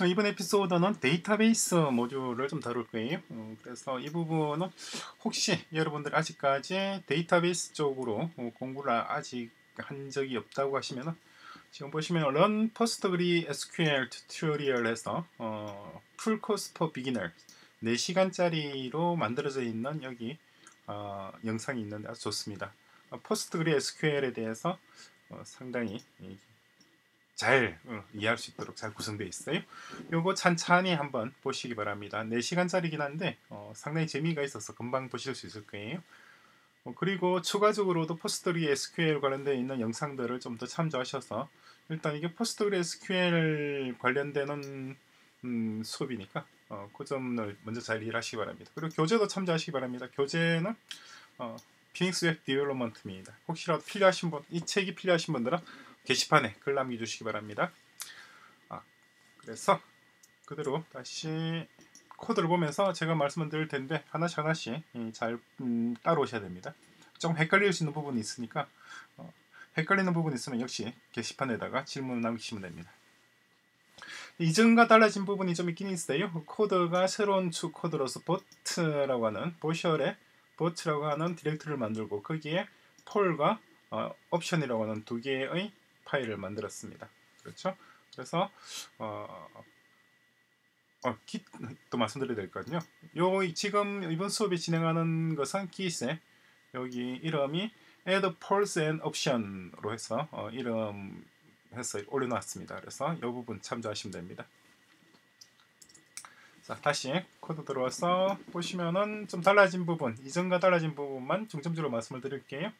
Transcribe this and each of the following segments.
어, 이번 에피소드는 데이터베이스 모듈을 좀 다룰 거예요. 어, 그래서 이 부분은 혹시 여러분들 아직까지 데이터베이스 쪽으로 어, 공부를 아직 한 적이 없다고 하시면 지금 보시면 Learn PostgreSQL Tutorial에서 어, Full Course for Beginner 4시간짜리로 만들어져 있는 여기 어, 영상이 있는데 아주 좋습니다. 어, PostgreSQL에 대해서 어, 상당히 잘 어, 이해할 수 있도록 잘 구성되어 있어요. 요거 찬찬히 한번 보시기 바랍니다. 4시간짜리긴 한데 어, 상당히 재미가 있어서 금방 보실 수 있을 거예요. 어, 그리고 추가적으로도 PostgreSQL 관련되어 있는 영상들을 좀 더 참조하셔서 일단 이게 PostgreSQL 관련되는 음, 수업이니까 어, 그 점을 먼저 잘 이해하시기 바랍니다. 그리고 교재도 참조하시기 바랍니다. 교재는 어, Phoenix Web Development입니다. 혹시라도 필요하신 분, 이 책이 필요하신 분들은 게시판에 글 남겨주시기 바랍니다. 아, 그래서 그대로 다시 코드를 보면서 제가 말씀을 드릴 텐데 하나씩 하나씩 잘 음, 따라오셔야 됩니다. 좀 헷갈릴 수 있는 부분이 있으니까 어, 헷갈리는 부분이 있으면 역시 게시판에다가 질문을 남기시면 됩니다. 이전과 달라진 부분이 좀 있긴 있어요. 코드가 새로운 추 코드로서 vote라고 하는 Vocial의 보트라고 하는 디렉터리를 만들고 거기에 폴과 어, 옵션이라고 하는 두 개의 파일을 만들었습니다. 그렇죠? 그래서 어, 어, 깃도 말씀드려야 될 거거든요. 요 지금 이번 수업이 진행하는 것은 깃에 여기 이름이 add pulse and option으로 해서 어, 이름 해서 올려놨습니다. 그래서 이 부분 참조하시면 됩니다. 자 다시 코드 들어와서 보시면은 좀 달라진 부분 이전과 달라진 부분만 중점적으로 말씀을 드릴게요.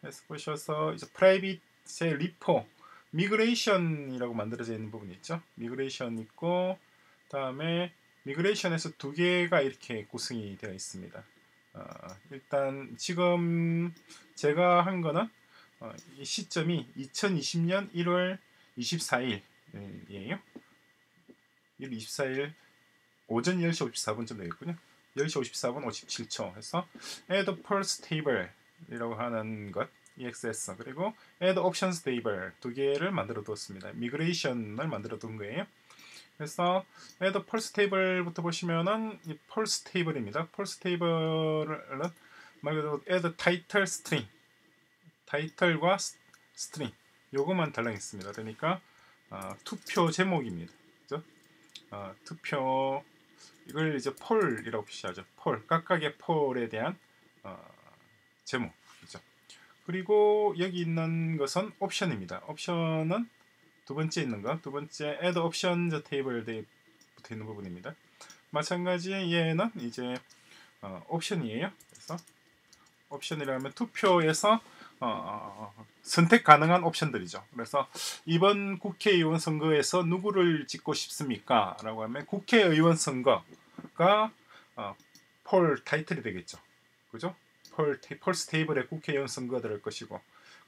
그래서 보셔서 이제 private의 repo migration이라고 만들어져 있는 부분이 있죠. migration 있고 다음에 migration에서 두 개가 이렇게 구성이 되어 있습니다. 어, 일단 지금 제가 한 거는 어, 이 시점이 2020년 1월 24일이에요. 1월 24일 오전 10시 54분쯤 되겠군요. 10시 54분 57초 해서 add polls table이라고 하는 것 EXS 그리고 add options table 두 개를 만들어 두었습니다. migration을 만들어 둔 거예요. 그래서 add polls table부터 보시면은 이 polls table입니다. polls table은 말 그대로 add title string 타이틀과 string 요것만 달랑있습니다. 그러니까 어, 투표 제목입니다. 그죠? 어, 투표 이걸 이제 폴이라고 표시하죠. 폴 각각의 폴에 대한 어, 제목 그리고 여기 있는 것은 옵션입니다. 옵션은 두 번째 있는 거, 두 번째 add options table에 붙어 있는 부분입니다. 마찬가지 얘는 이제 어, 옵션이에요. 그래서 옵션이라면 투표에서 어, 어, 어, 선택 가능한 옵션들이죠. 그래서 이번 국회의원 선거에서 누구를 찍고 싶습니까? 라고 하면 국회의원 선거가 어, 폴 타이틀이 되겠죠. 그죠? 폴, 폴스 테이블에 국회의원 선거가 들을 것이고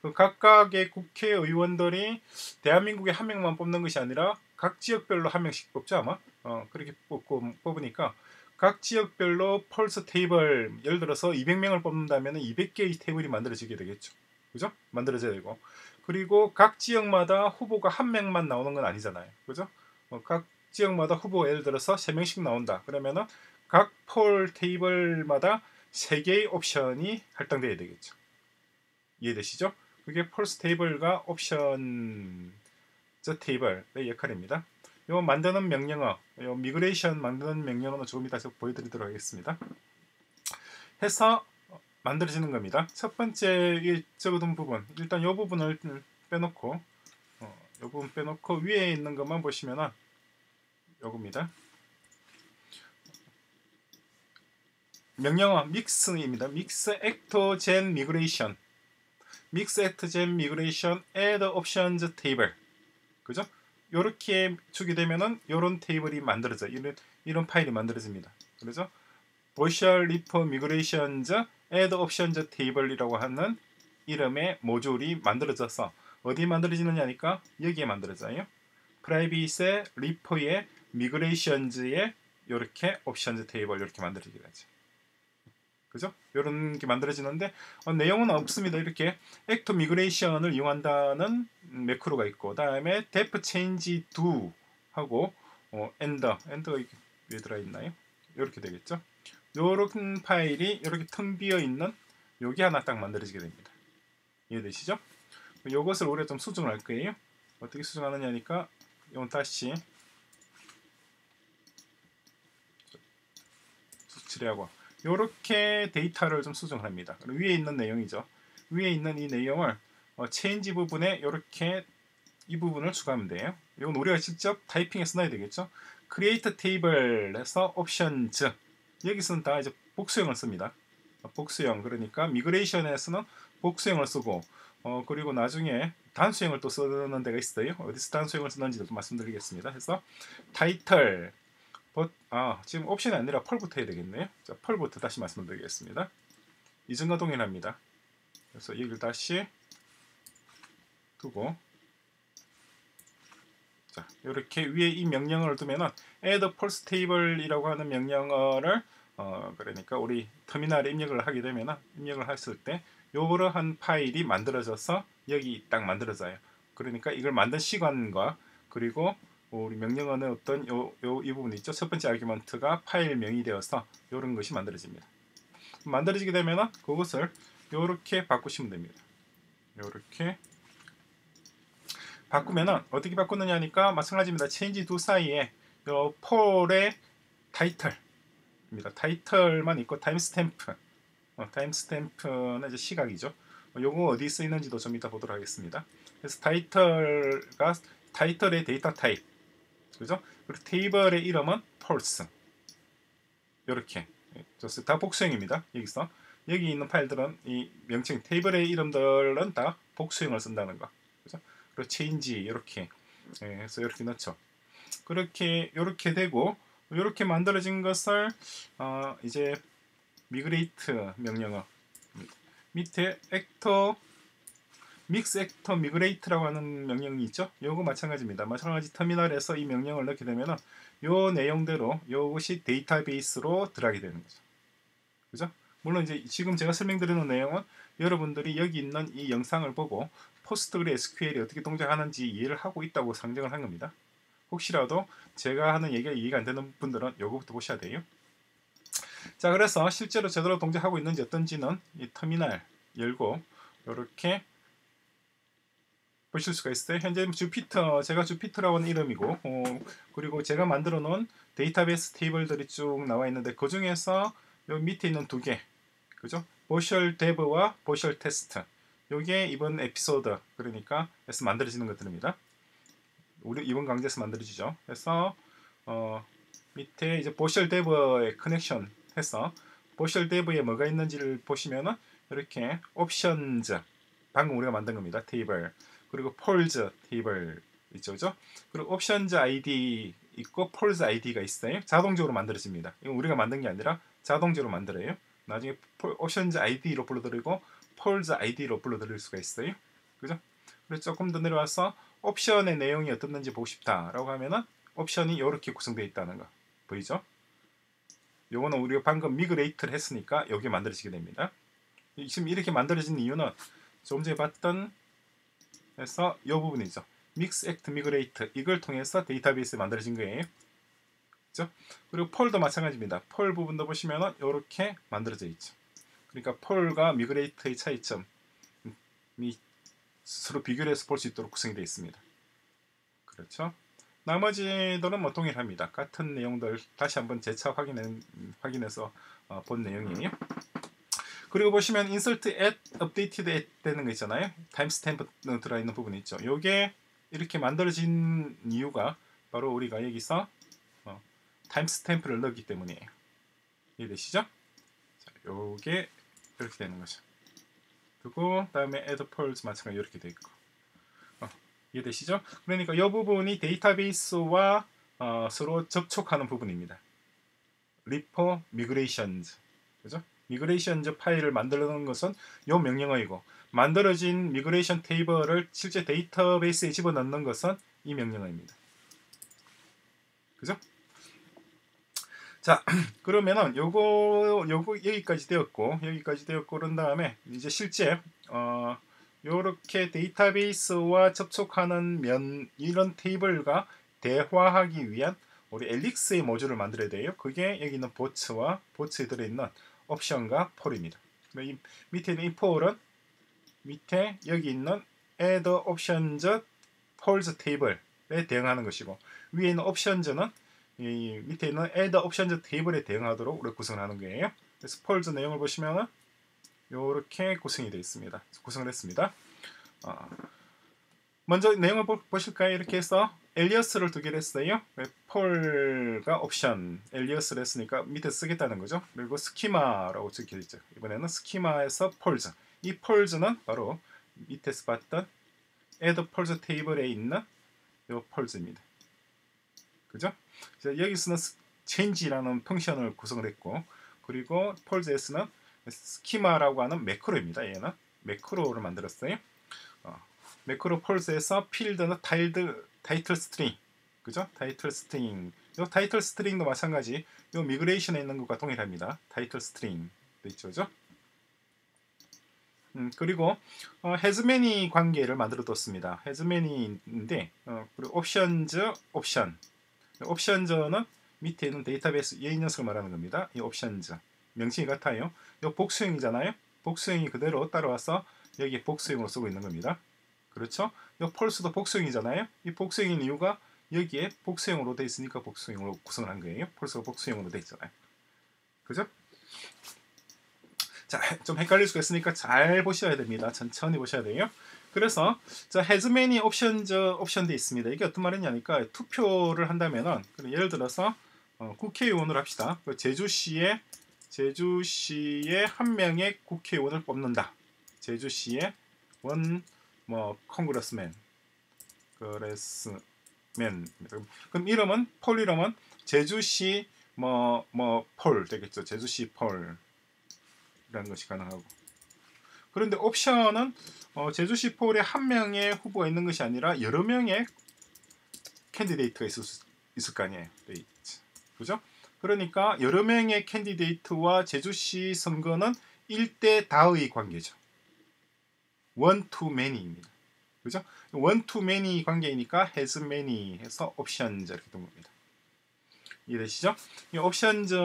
그 각각의 국회의원들이 대한민국에 한 명만 뽑는 것이 아니라 각 지역별로 한 명씩 뽑죠 아마? 어, 그렇게 뽑고 뽑으니까 각 지역별로 펄스 테이블 예를 들어서 200명을 뽑는다면 200개의 테이블이 만들어지게 되겠죠. 그죠? 만들어져야 되고. 그리고 각 지역마다 후보가 한 명만 나오는 건 아니잖아요. 그죠? 어, 각 지역마다 후보 예를 들어서 3명씩 나온다. 그러면은 각 폴 테이블마다 세 개의 옵션이 할당되어야 되겠죠. 이해되시죠? 그게 폴스 테이블과 옵션 저 테이블의 역할입니다. 요 만드는 명령어, 요 migration 만드는 명령어는 조금 이따 보여드리도록 하겠습니다. 해서 만들어지는 겁니다. 첫 번째 적어둔 부분, 일단 이 부분을 빼놓고 어, 이 부분 빼놓고 위에 있는 것만 보시면은 요겁니다. 명령어 mix입니다. mix ecto gen migration mix ecto gen migration add options table 그죠? 요렇게 주게 되면은 요런 테이블이 만들어져 이런 이런 파일이 만들어집니다. 그래서 Vocial Repo Migrations add options table이라고 하는 이름의 모듈이 만들어져서 어디 만들어지느냐니까 여기에 만들어져요. private의 repo의 migrations의 이렇게 options 테이블 이렇게 만들어지게 되죠. 그죠? 이런 게 만들어지는데 어, 내용은 없습니다. 이렇게 Ecto Migration을 이용한다는 매크로가 있고 다음에 def change do 하고 어, end end가 왜 들어 있나요? 이렇게 되겠죠. 요런 파일이 이렇게 텅 비어 있는 여기 하나 딱 만들어지게 됩니다. 이해되시죠? 요것을 우리가 좀 수정을 할 거예요. 어떻게 수정하느냐니까 이건 다시 수치하고 이렇게 데이터를 좀 수정합니다. 위에 있는 내용이죠. 위에 있는 이 내용을 어, 체인지 부분에 이렇게 이 부분을 추가하면 돼요. 이건 우리가 직접 타이핑해서 넣어야 되겠죠. create table에서 options 여기서는 다 이제 복수형을 씁니다. 복수형 그러니까 migration에서는 복수형을 쓰고 어 그리고 나중에 단수형을 또 쓰는 데가 있어요. 어디서 단수형을 쓰는지도 좀 말씀드리겠습니다. 그래서 타 이틀 아 지금 옵션이 아니라 펄부터 해야 되겠네요. 자 펄부터 다시 말씀드리겠습니다. 이전과 동일합니다. 그래서 여기를 다시 두고 자 이렇게 위에 이 명령어를 두면은 add pulse table이라고 하는 명령어를 어 그러니까 우리 터미널에 입력을 하게 되면은 입력을 했을 때 요러한 파일이 만들어져서 여기 딱 만들어져요. 그러니까 이걸 만든 시간과 그리고 우리 명령어는 어떤 요, 요, 이 부분 있죠. 첫 번째 argument가 파일명이 되어서 이런 것이 만들어집니다. 만들어지게 되면 그것을 이렇게 바꾸시면 됩니다. 이렇게 바꾸면은 어떻게 바꾸느냐니까 마찬가지입니다. change do 사이에 요 poll의 타이틀입니다. 타이틀만 있고 timestamp 어, timestamp는 이제 시각이죠. 어, 요거 어디 쓰이는지도 좀 이따 보도록 하겠습니다. 그래서 타이틀가 타이틀의 데이터 타입 그죠? 그리고 테이블의 이름은 polls 이렇게 좋습니다. 다 복수형입니다. 여기서 여기 있는 파일들은 이 명칭 테이블의 이름들은 다 복수형을 쓴다는 거 그죠? 그리고 change 이렇게 예, 해서 이렇게 넣죠. 그렇게 이렇게 되고 이렇게 만들어진 것을 어, 이제 migrate 명령어 밑에 actor mix actor migrate라고 하는 명령이 있죠. 요거 마찬가지입니다. 마찬가지 터미널에서 이 명령을 넣게 되면은 요 내용대로 요것이 데이터베이스로 들어가게 되는 거죠. 그죠? 물론 이제 지금 제가 설명드리는 내용은 여러분들이 여기 있는 이 영상을 보고 포스트그레 SQL이 어떻게 동작하는지 이해를 하고 있다고 상정을 한 겁니다. 혹시라도 제가 하는 얘기가 이해가 안 되는 분들은 요거부터 보셔야 돼요. 자, 그래서 실제로 제대로 동작하고 있는지 어떤지는 이 터미널 열고 이렇게 보실 수가 있어요. 현재 주피터, 제가 주피터라고 하는 이름이고, 어, 그리고 제가 만들어 놓은 데이터베이스 테이블들이 쭉 나와 있는데, 그 중에서 요 밑에 있는 두 개, 그죠? Vocial dev와 Vocial test. 요게 이번 에피소드, 그러니까 에서 만들어지는 것들입니다. 우리 이번 강좌에서 만들어지죠. 그래서, 어, 밑에 이제 Vocial dev의 connection 해서, Vocial dev에 뭐가 있는지를 보시면은, 이렇게 options, 방금 우리가 만든 겁니다. 테이블. 그리고 polls 테이블 있죠, 그죠? 그리고 options 아이디 있고 polls 아이디가 있어요. 자동적으로 만들어집니다. 이건 우리가 만든 게 아니라 자동적으로 만들어요. 나중에 options 아이디로 불러드리고 polls 아이디로 불러드릴 수가 있어요. 그죠? 그래서 조금 더 내려와서 옵션의 내용이 어떻는지 보고 싶다라고 하면은 옵션이 이렇게 구성되어 있다는 거 보이죠? 요거는 우리가 방금 migrate를 했으니까 여기 만들어지게 됩니다. 지금 이렇게 만들어진 이유는 좀 전에 봤던 그래서 이 부분이죠. Mix, Ecto, Migrate 이걸 통해서 데이터베이스 만들어진 거예요. 그죠? 그리고 poll도 마찬가지입니다. poll 부분도 보시면은 이렇게 만들어져 있죠. 그러니까 poll과 migrate의 차이점이 서로 비교를 해서 볼 수 있도록 구성이 되어 있습니다. 그렇죠? 나머지들은 뭐 동일합니다. 같은 내용들 다시 한번 재차 확인해, 확인해서 어, 본 내용이에요. 그리고 보시면 inserted at, updated at 되는 거 있잖아요. timestamp 들어있는 부분이 있죠. 요게 이렇게 만들어진 이유가 바로 우리가 여기서 어, timestamp를 넣기 때문이에요. 이해되시죠? 자, 요게 이렇게 되는 거죠. 그리고 다음에 add polls 마찬가지 이렇게 돼 있고 어, 이해되시죠? 그러니까 이 부분이 데이터베이스와 어, 서로 접촉하는 부분입니다. repo migrations 그죠? migrations 파일을 만들는 것은 이 명령어이고 만들어진 migration 테이블을 실제 데이터베이스에 집어넣는 것은 이 명령어입니다. 그죠? 자, 그러면은 요거 요거 여기까지 되었고 여기까지 되었고 그런 다음에 이제 실제 어 요렇게 데이터베이스와 접촉하는 면 이런 테이블과 대화하기 위한 우리 엘릭스의 모듈을 만들어야 돼요. 그게 여기 있는 보츠와 보츠에 들어있는 옵션과 폴입니다. 이 밑에 있는 이 폴은 밑에 여기 있는 add options polls table에 대응하는 것이고 위에 있는 옵션즈는 이 밑에 있는 add options table에 대응하도록 우리 구성하는 거예요. 그래서 폴즈 내용을 보시면은 이렇게 구성이 되어 있습니다. 구성을 했습니다. 어, 먼저 내용을 보, 실까요 이렇게 해서 엘리어스를 두 개를 했어요. 폴과 옵션, 엘리어스를 했으니까 밑에 쓰겠다는 거죠. 그리고 스키마라고 적혀 있죠. 이번에는 스키마에서 폴즈. 이 polls는 바로 밑에서 봤던 add polls 테이블에 있는 이 polls입니다. 그죠? 여기서는 change라는 function을 구성을 했고 그리고 polls에서는 스키마라고 하는 매크로입니다. 얘는 매크로를 만들었어요. 어, 매크로 polls에서 필드는 타이틀 타이틀 string 그죠? 타이틀 string 이 타이틀 string도 마찬가지 이 migration에 있는 것과 동일합니다. 타이틀 string 그죠? 음, 그리고 어, 헤즈메니 관계를 만들어 뒀습니다. 헤즈메니인데 어, 그리고 옵션즈 옵션 옵션즈는 밑에 있는 데이터베이스 얘이 녀석을 말하는 겁니다. 이 옵션즈 명칭이 같아요. 이 복수형이잖아요. 복수형이 그대로 따라와서 여기 복수형으로 쓰고 있는 겁니다. 그렇죠? 이 폴스도 복수형이잖아요. 이 복수형인 이유가 여기에 복수형으로 돼 있으니까 복수형으로 구성을 한 거예요. 폴스가 복수형으로 돼 있잖아요. 그죠? 자, 좀 헷갈릴 수가 있으니까 잘 보셔야 됩니다. 천천히 보셔야 돼요. 그래서 자 has many options 옵션돼 있습니다. 이게 어떤 말이냐니까 투표를 한다면은 예를 들어서 어, 국회의원을 합시다. 그 제주시에 제주시의 한 명의 국회의원을 뽑는다. 제주시의 원 뭐 congressman gressman 그럼 이름은 poll 이름은 제주시 뭐 뭐 poll 되겠죠. 제주시 poll 이라는 것이 가능하고 그런데 옵션은 어, 제주시 poll에 한 명의 후보가 있는 것이 아니라 여러 명의 candidate가 있을, 수, 있을 거 아니에요. 그죠? 그러니까 여러 명의 candidate와 제주시 선거는 1대 다의 관계죠. one to many입니다. 그죠? one to many 관계이니까 has many 해서 options 이렇게 된 겁니다. 이해되시죠? 이 options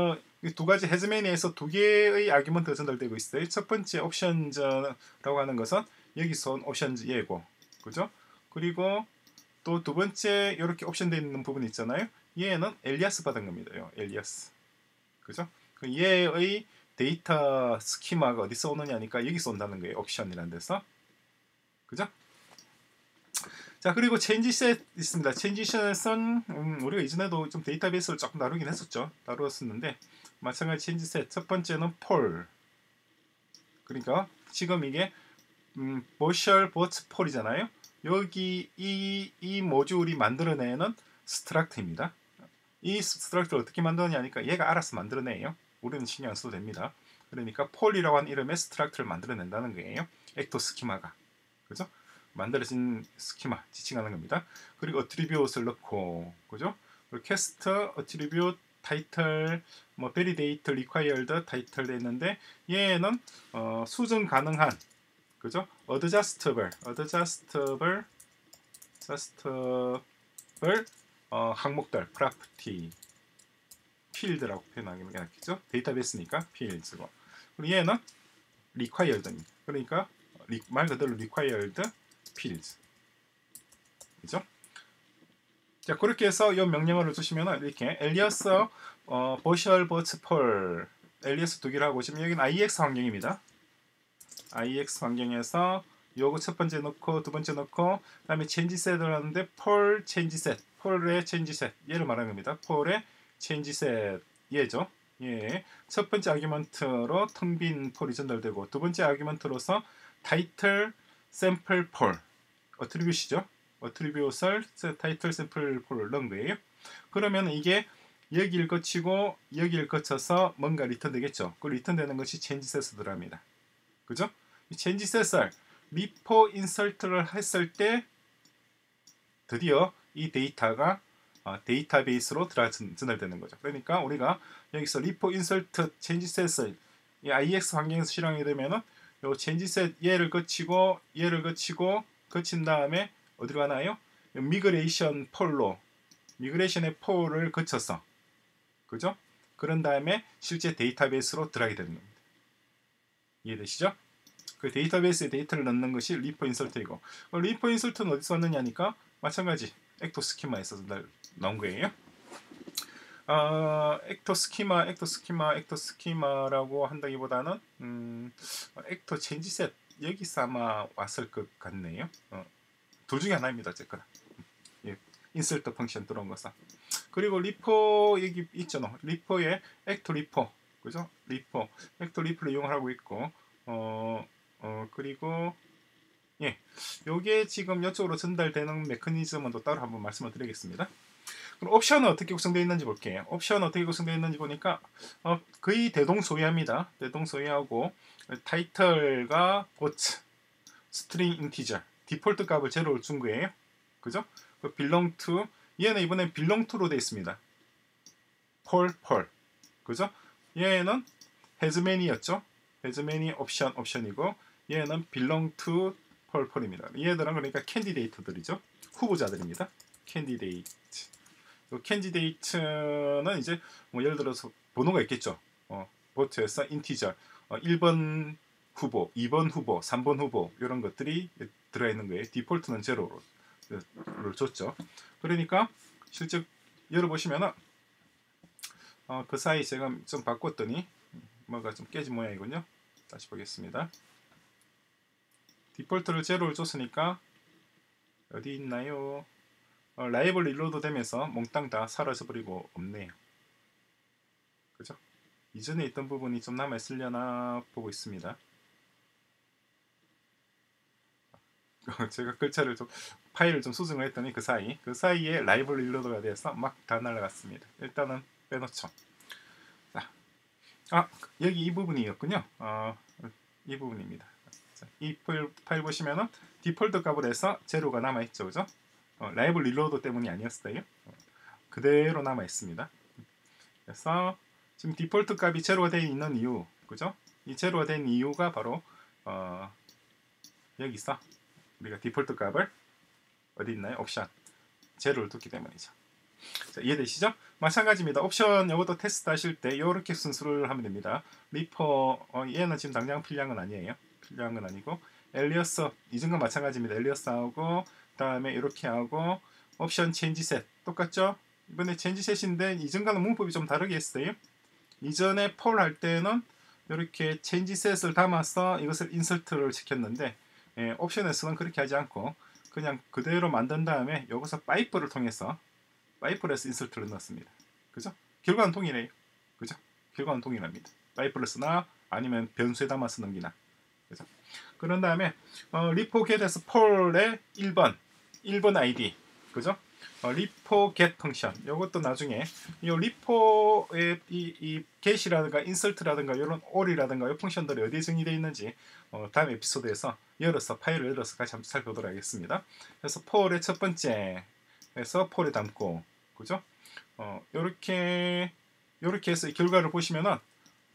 두 가지 has many에서 두 개의 argument가 전달되고 있어요. 첫 번째 options라고 하는 것은 여기서 온 options 얘고. 그죠? 그리고 또 두 번째 이렇게 옵션 되어 있는 부분 있잖아요. 얘는 alias 받은 겁니다. 요 alias. 그죠? 그 얘의 데이터 스키마가 어디서 오느냐니까 여기서 온다는 거예요. 옵션이라는 데서. 그죠? 자 그리고 changeset 있습니다. changeset은 음, 우리가 이전에도 좀 데이터베이스를 조금 다루긴 했었죠. 다루었었는데 마찬가지 changeset 첫 번째는 poll 그러니까 지금 이게 음, Vocial Votes Poll이잖아요. 여기 이, 이 모듈이 만들어내는 struct입니다. 이 struct를 어떻게 만드느냐니까 얘가 알아서 만들어내요. 우리는 신경 안 써도 됩니다. 그러니까 poll이라고 하는 이름의 struct를 만들어낸다는 거예요. Ecto 스키마가. 그죠? 만들어진 스키마, 지칭하는 겁니다. 그리고 attribute를 넣고, 그죠? 그리고 cast, attribute, 타이틀, 뭐 validate, required 타이틀 돼 있는데 얘는 어, 수정 가능한 그죠? adjustable, adjustable, justable 어, 항목들, property, 필드라고 표현하는 게 낫겠죠? 데이터베이스니까 필드고. 그리고 얘는 required입니다. 그러니까 말 그대로 required fields. 그죠? 자, 그렇게 해서 이 명령어를 주시면 이렇게 alias 어, Vocial Votes Poll alias 두 개를 하고 지금 여기는 IEx 환경입니다. IEx 환경에서 요거 첫 번째 넣고 두 번째 넣고 그다음에 changeset을 하는데 poll changeset poll의 changeset 얘를 말하는 겁니다. poll의 changeset 얘죠. 예. 첫 번째 argument로 텅 빈 poll이 전달되고 두 번째 argument로서 타이틀 샘플 poll attribute시죠. attribute로서 타이틀 샘플 poll을 넣은 거예요. 그러면 이게 여기를 거치고 여기를 거쳐서 뭔가 리턴 되겠죠. 그 리턴 되는 것이 change 들어갑니다. 그죠? changeset을 repo insert를 했을 때 드디어 이 데이터가 어, 데이터베이스로 전달되는 거죠. 그러니까 우리가 여기서 repo insert changeset을 이 IEx 환경에서 실행이 되면은 요 changeset 얘를 거치고 얘를 거치고 거친 다음에 어디로 가나요? migration poll로 migration의 poll을 거쳐서 그죠? 그런 다음에 실제 데이터베이스로 들어가게 되는 겁니다. 이해되시죠? 그 데이터베이스에 데이터를 넣는 것이 repo insert이고 그 repo insert는 어디서 왔느냐니까 마찬가지 Ecto 스키마에서 나온 거예요. 어, Ecto 스키마, Ecto 스키마, Ecto 스키마라고 한다기보다는 음, Ecto changeset 여기서 아마 왔을 것 같네요. 어, 둘 중에 하나입니다. 어쨌거나 예, insert function 들어온 것은 그리고 repo 여기 있잖아. repo에 Ecto repo 그죠? Repo Ecto Repo를 이용하고 있고 어, 어 그리고 예, 요게 지금 이쪽으로 전달되는 메커니즘은 또 따로 한번 말씀을 드리겠습니다. 그럼 옵션은 어떻게 구성되어 있는지 볼게요. 옵션 어떻게 구성되어 있는지 보니까 어, 거의 대동소이합니다. 대동소이하고 타이틀과 vote, string integer, default 값을 제로로 준 거예요. 그죠? 그 belong to 얘는 이번엔 belong to로 되어 있습니다. poll, poll. 그죠? 얘는 has many였죠? has many 옵션, 옵션이고 얘는 belong to poll, poll입니다. 얘들은 그러니까 candidate들이죠. 후보자들입니다. candidate. candidate는 이제 뭐 예를 들어서 번호가 있겠죠. 어, vote에서 integer 어, 1번 후보, 2번 후보, 3번 후보 이런 것들이 들어 있는 거예요. default는 제로로 줬죠. 그러니까 실제 열어보시면은 어, 그 사이 제가 좀 바꿨더니 뭐가 좀 깨진 모양이군요. 다시 보겠습니다. 디폴트를 제로를 줬으니까 어디 있나요? 어, 라이벌 릴로드 되면서 몽땅 다 사라져 버리고 없네요. 그죠? 이전에 있던 부분이 좀 남아 있으려나 보고 있습니다. 제가 글자를 좀 파일을 좀 수정을 했더니 그 사이 그 사이에 live reload가 돼서 막 다 날라갔습니다. 일단은 빼놓죠. 자, 아 여기 이 부분이었군요. 어, 이 부분입니다. 자, 이 파일, 파일 보시면은 디폴트 값을 해서 제로가 남아 있죠, 그죠? 어, live reload 때문이 아니었어요. 어, 그대로 남아 있습니다. 그래서 지금 디폴트 값이 제로가 되어 있는 이유, 그죠? 이 제로가 된 이유가 바로 어, 여기 있어. 우리가 디폴트 값을 어디 있나요? 옵션 제로를 뒀기 때문이죠. 자, 이해되시죠? 마찬가지입니다. 옵션 이것도 테스트 하실 때 이렇게 순서를 하면 됩니다. Repo 어, 얘는 지금 당장 건 아니에요. 건 아니고 alias 이전과 마찬가지입니다. alias하고 다음에 이렇게 하고 옵션 changeset 똑같죠? 이번에 changeset인데 이전과는 문법이 좀 다르게 했어요. 이전에 poll 할 때는 이렇게 changeset을 담아서 이것을 insert를 시켰는데 예, 옵션에서는 그렇게 하지 않고 그냥 그대로 만든 다음에 여기서 파이프를 통해서 파이프를 해서 insert를 넣었습니다. 그죠? 결과는 동일해요. 그죠? 결과는 동일합니다. 파이프를 쓰나 아니면 변수에 담아서 넘기나. 그죠? 그런 다음에 어, Repo get에서 poll의 1번 1번 아이디 그죠? 어, 리포 get 펑션 이것도 나중에 이 리포의 이, 이 get이라든가 insert라든가 이런 all이라든가 이 펑션들이 어디에 정의되어 있는지 어, 다음 에피소드에서 열어서 파일을 열어서 같이 한번 살펴보도록 하겠습니다. 그래서 폴의 첫 번째 해서 폴에 담고 그죠? 어, 요렇게 요렇게 해서 결과를 보시면은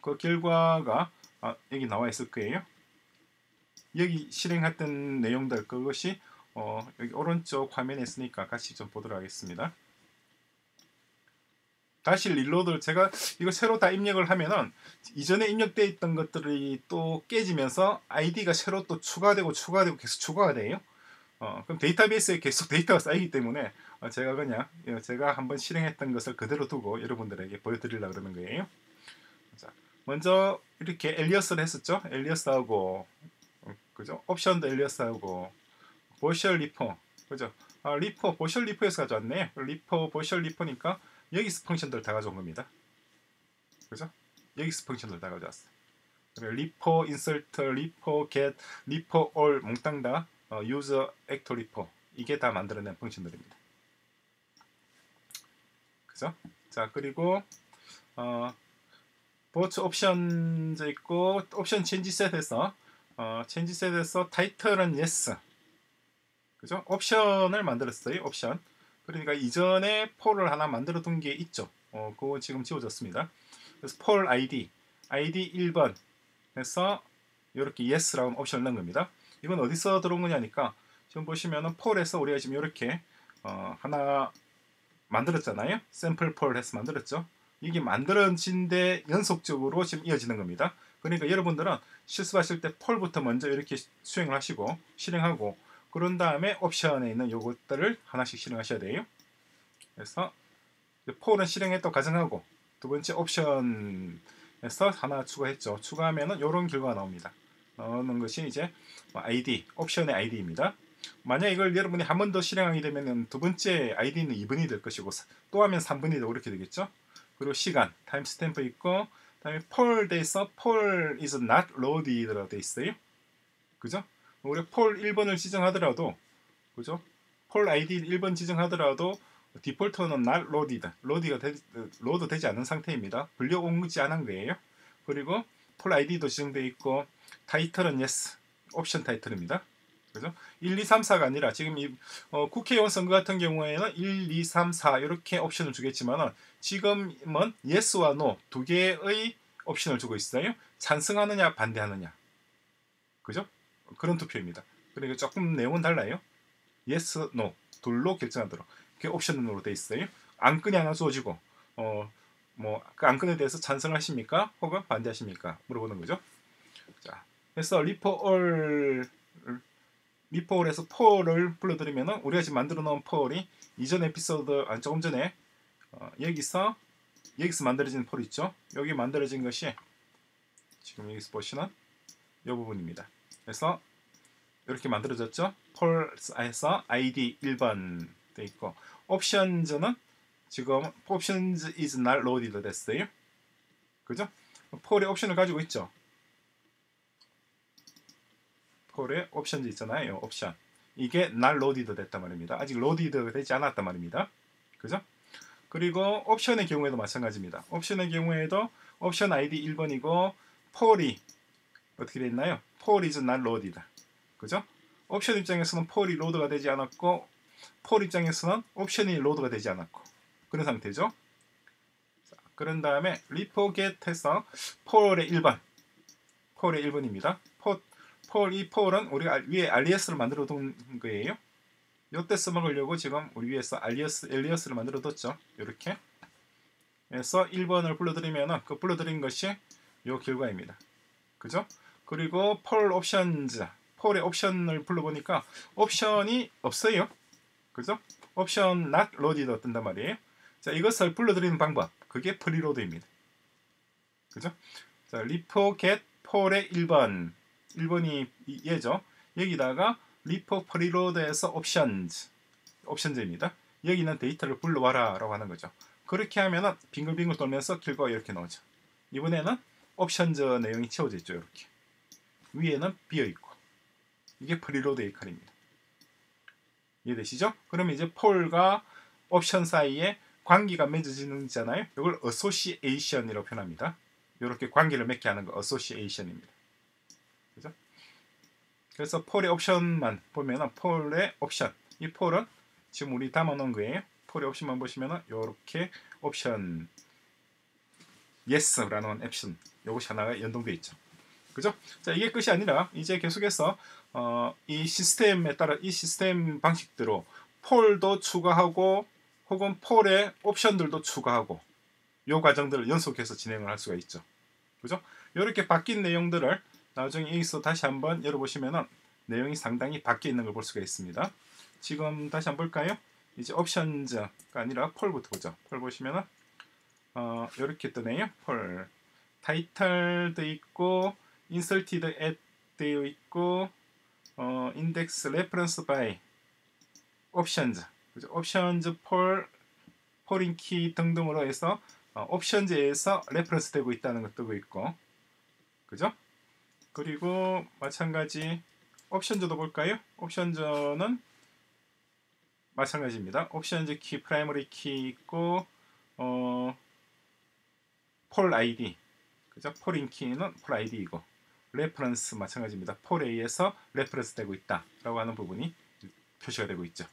그 결과가 아, 여기 나와 있을 거예요. 여기 실행했던 내용들 그것이 어, 여기 오른쪽 화면에 있으니까 같이 좀 보도록 하겠습니다. 다시 reload 제가 이거 새로 다 입력을 하면은 이전에 입력되어 있던 것들이 또 깨지면서 아이디가 새로 또 추가되고 추가되고 계속 추가가 돼요. 어, 그럼 데이터베이스에 계속 데이터가 쌓이기 때문에 어, 제가 그냥 예, 제가 한번 실행했던 것을 그대로 두고 여러분들에게 보여드리려고 그러는 거예요. 자, 먼저 이렇게 alias를 했었죠. alias하고 어, 그죠? 옵션도 alias하고 Vocial Repo 그죠? 아, Repo Vocial Repo에서 가져왔네. Repo Vocial Repo니까 여기서 function들 다 가져온 겁니다. 그죠? 여기서 function들 다 가져왔어. Repo insert, Repo get, Repo all 몽땅 다 어, use Ecto Repo 이게 다 만들어낸 function들입니다. 그죠? 자 그리고 어, vote 옵션도 있고 옵션 체인지 셋에서 어, 체인지 셋에서 타이틀은 yes 그죠? 옵션을 만들었어요. 옵션. 그러니까 이전에 poll을 하나 만들어 둔 게 있죠. 어, 그거 지금 지워졌습니다. 그래서 poll ID, ID 1번 해서 이렇게 yes라는 옵션을 넣은 겁니다. 이건 어디서 들어온 거냐니까 지금 보시면은 poll에서 우리가 지금 이렇게 어, 하나 만들었잖아요. 샘플 폴 해서 만들었죠. 이게 만들어진데 연속적으로 지금 이어지는 겁니다. 그러니까 여러분들은 실습하실 때 폴부터 먼저 이렇게 수행을 하시고 실행하고 그런 다음에 옵션에 있는 요것들을 하나씩 실행하셔야 돼요. 그래서 폴은 실행했다고 가정하고 두 번째 옵션에서 하나 추가했죠. 추가하면은 이런 결과가 나옵니다. 나오는 것이 이제 ID, 옵션의 ID입니다. 만약 이걸 여러분이 한 번 더 실행하게 되면 두 번째 ID는 2번이 될 것이고 또 하면 3번이 되고 이렇게 되겠죠. 그리고 시간, timestamp 있고 그다음에 poll 돼서 poll is not loaded라고 돼 있어요. 그죠? 우리 poll 1번을 지정하더라도 그죠? poll ID 1번 지정하더라도 default는 not loaded, load가 되, load 되지 않은 상태입니다. 불려오지 않은 거예요. 그리고 poll ID도 지정되어 있고 타이틀은 yes, 옵션 타이틀입니다. 그죠? 1, 2, 3, 4가 아니라 지금 이 어, 국회의원 선거 같은 경우에는 1, 2, 3, 4 이렇게 옵션을 주겠지만은 지금은 yes와 no 두 개의 옵션을 주고 있어요. 찬성하느냐 반대하느냐. 그죠? 그런 투표입니다. 그러니까 조금 내용은 달라요. yes, no 둘로 결정하도록 그 옵션으로 돼 있어요. 안건이 하나 주어지고 어, 뭐그 안건에 대해서 찬성하십니까? 혹은 반대하십니까? 물어보는 거죠. 자, 그래서 리포올 리포올에서 폴을 불러드리면은 우리가 지금 만들어 놓은 폴이 이전 에피소드 아 조금 전에 어, 여기서 여기서 만들어진 폴 있죠. 여기 만들어진 것이 지금 여기서 보시는 이 부분입니다. 그래서 이렇게 만들어졌죠. 폴에서 ID 1번 돼 있고 옵션즈는 지금 옵션즈 is not loaded 됐어요. 그죠? 폴의 옵션을 가지고 있죠. 폴에 옵션즈 있잖아요. 옵션. 이게 not loaded 됐단 말입니다. 아직 loaded 되지 않았단 말입니다. 그죠? 그리고 옵션의 경우에도 마찬가지입니다. 옵션의 경우에도 옵션 ID 1번이고 폴이 어떻게 됐나요? 폴 is not loaded. 그죠? 옵션 입장에서는 poll이 load가 되지 않았고 poll 입장에서는 옵션이 load가 되지 않았고 그런 상태죠. 자, 그런 다음에 Repo get해서 poll의 1번 poll의 1번입니다. poll, poll, 이 poll은 우리가 위에 alias를 만들어 둔 거예요. 요때 써먹으려고 지금 우리 위에서 alias, alias를 만들어 뒀죠. 이렇게 그래서 1번을 불러드리면 그 불러드린 것이 요 결과입니다. 그죠? 그리고 poll options poll의 옵션을 불러보니까 옵션이 없어요. 그죠? 옵션 not loaded 뜬단 말이에요. 자, 이것을 불러드리는 방법. 그게 preload입니다. 그죠? 자, 리포 get 폴의 1번. 1번이 얘죠. 여기다가 Repo preload에서 options. options입니다. 여기는 데이터를 불러와라 라고 하는 거죠. 그렇게 하면은 빙글빙글 돌면서 결과가 이렇게 나오죠. 이번에는 options 내용이 채워져 있죠. 이렇게. 위에는 비어 있고. 이게 프리로드의 칼입니다. 이해되시죠? 그러면 이제 poll과 옵션 사이에 관계가 맺어지는잖아요. 이걸 association이라고 표현합니다. 이렇게 관계를 맺게 하는 거 association입니다. 그죠? 그래서 poll의 옵션만 보면은 poll의 옵션 이 폴은 지금 우리 담아놓은 거예요. 폴의 옵션만 보시면은 이렇게 옵션 yes라는 옵션 이것이 하나가 연동되어 있죠. 그죠? 자 이게 끝이 아니라 이제 계속해서 어, 이 시스템에 따라 이 시스템 방식대로 폴도 추가하고 혹은 폴의 옵션들도 추가하고 요 과정들을 연속해서 진행을 할 수가 있죠. 그죠? 이렇게 바뀐 내용들을 나중에 여기서 다시 한번 열어보시면은 내용이 상당히 바뀌어 있는 걸 볼 수가 있습니다. 지금 다시 한번 볼까요? 이제 options가 아니라 poll부터 보죠. poll 보시면은 어, 이렇게 뜨네요. poll 타이틀도 있고 inserted at 되어 있고 어, index reference by options 그죠? options poll foreign key 등등으로 해서 어, options에서 reference 되고 있다는 것 뜨고 있고 그죠? 그리고 마찬가지 options도 볼까요? options는 마찬가지입니다. options key, primary key 있고 어, poll 아이디 그죠? foreign key는 poll 아이디이고 reference 마찬가지입니다. poll에 의해서 reference 되고 있다라고 하는 부분이 표시가 되고 있죠.